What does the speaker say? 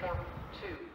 Trump 2.